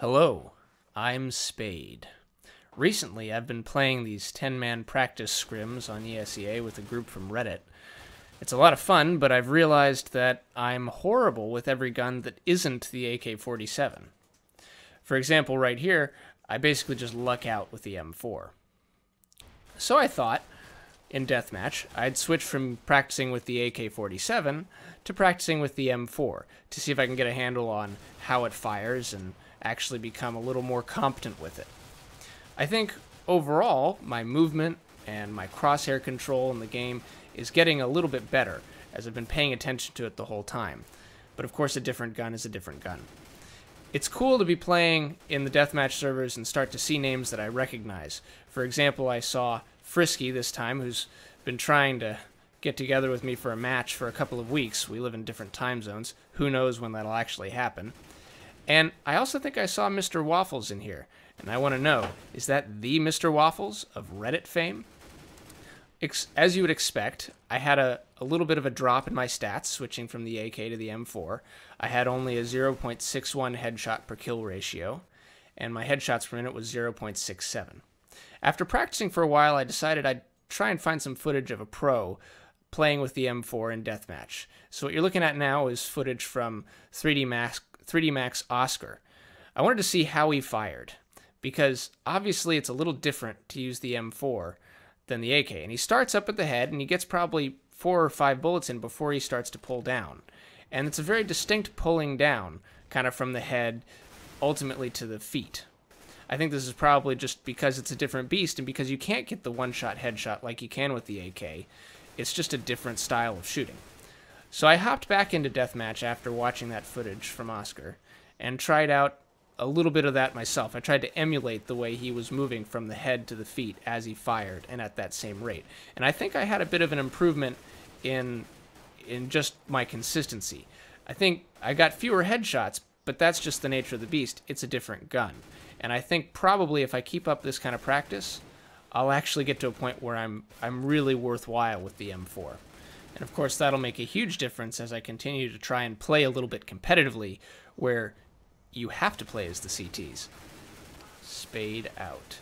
Hello, I'm Spade. Recently, I've been playing these 10 man practice scrims on ESEA with a group from Reddit. It's a lot of fun, but I've realized that I'm horrible with every gun that isn't the AK 47. For example, right here, I basically just luck out with the M4. So I thought, in Deathmatch, I'd switch from practicing with the AK 47 to practicing with the M4 to see if I can get a handle on how it fires and actually become a little more competent with it. I think overall, my movement and my crosshair control in the game is getting a little bit better as I've been paying attention to it the whole time. But of course, a different gun is a different gun. It's cool to be playing in the deathmatch servers and start to see names that I recognize. For example, I saw Frisky this time, who's been trying to get together with me for a match for a couple of weeks. We live in different time zones. Who knows when that'll actually happen? And I also think I saw Mr. Waffles in here. And I want to know is that the Mr. Waffles of Reddit fame? As you would expect, I had a, a little bit of a drop in my stats switching from the AK to the M4. I had only a 0.61 headshot per kill ratio, and my headshots per minute was 0.67. After practicing for a while, I decided I'd try and find some footage of a pro playing with the M4 in deathmatch. So what you're looking at now is footage from 3D Max, 3D Max oskar. I wanted to see how he fired because obviously it's a little different to use the M4 than the AK. And he starts up at the head and he gets probably four or five bullets in before he starts to pull down. And it's a very distinct pulling down, kind of from the head ultimately to the feet. I think this is probably just because it's a different beast and because you can't get the one shot headshot like you can with the AK. It's just a different style of shooting. So I hopped back into Deathmatch after watching that footage from oskar and tried out a little bit of that myself. I tried to emulate the way he was moving from the head to the feet as he fired and at that same rate. And I think I had a bit of an improvement in in just my consistency. I think I got fewer headshots, but that's just the nature of the beast. It's a different gun. And I think probably if I keep up this kind of practice, I'll actually get to a point where I'm I'm really worthwhile with the M4. And of course that'll make a huge difference as I continue to try and play a little bit competitively where you have to play as the CTs. Spade out.